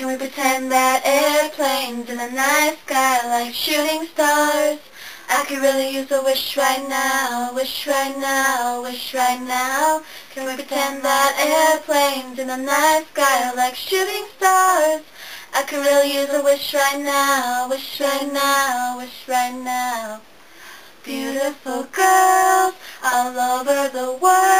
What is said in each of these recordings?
Can we pretend that airplanes in the night sky like shooting stars? I could really use a wish right now, wish right now, wish right now. Can we pretend that airplanes in the night sky like shooting stars? I could really use a wish right now, wish right now, wish right now. Beautiful girls all over the world.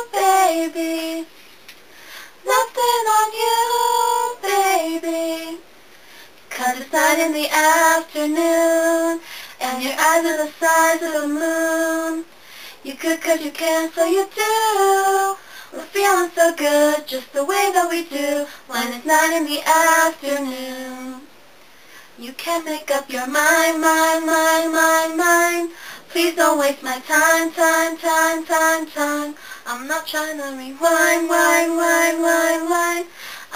afternoon, and your eyes are the size of the moon. You could cause you can, so you do. We're feeling so good, just the way that we do, when it's night in the afternoon. You can't make up your mind, mind, mind, mind, mind. Please don't waste my time, time, time, time, time. I'm not trying to rewind, wind, wind, wind, wind.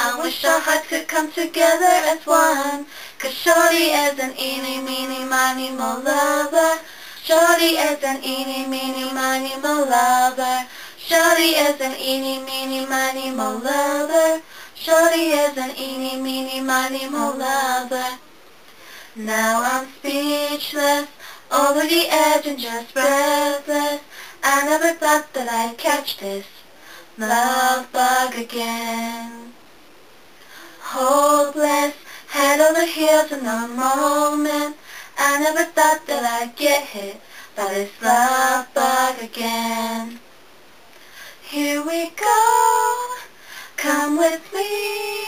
I wish our hearts could come together as one. Cause Shorty is an eeny, meeny, miny, mo lover. Shorty is an eeny, meeny, miny, mo lover. Shorty is an eeny, meeny, miny, mo lover. Shorty is an eeny, meeny, miny, mo lover. Now I'm speechless, over the edge and just breathless. I never thought that I'd catch this love bug again. Hopeless, head over heels in the moment. I never thought that I'd get hit by this love bug again. Here we go, come with me.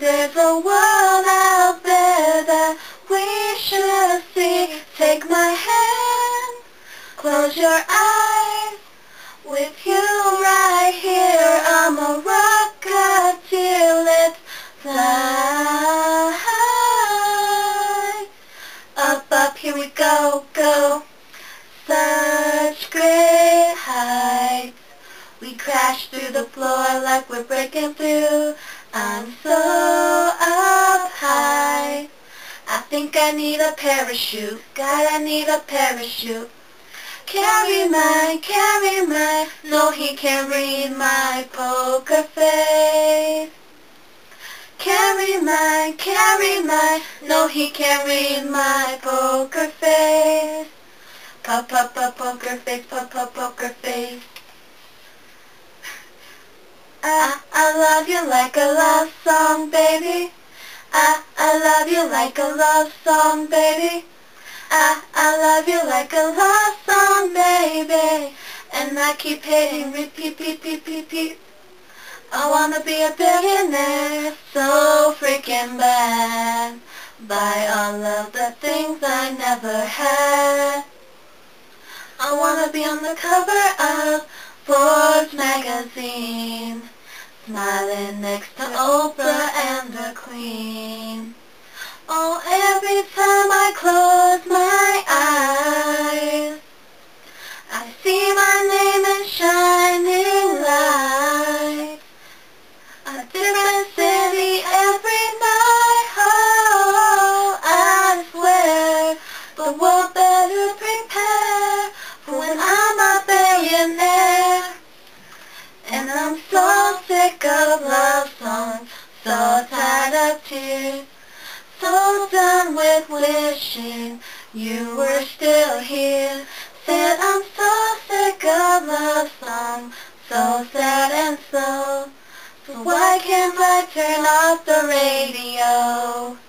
There's a world out there that we should see. Take my hand, close your eyes. With you the floor like we're breaking through. I'm so up high. I think I need a parachute. God, I need a parachute. Carry my, carry my, no he can't read my poker face. Carry my, carry my, no he can't read my poker face. Pop, pop, pop, poker face, pop, pop, poker face. I, I love you like a love song, baby. I, I love you like a love song, baby. I, I love you like a love song, baby. And I keep hitting repeat, repeat, repeat, repeat. I wanna be a billionaire, so freaking bad. Buy all of the things I never had. I wanna be on the cover of Forbes magazine, smiling next to Oprah and the Queen. Oh, every time I close my sick of love songs, so tired of tears, so done with wishing you were still here. Said I'm so sick of love songs, so sad and slow. So why can't I turn off the radio?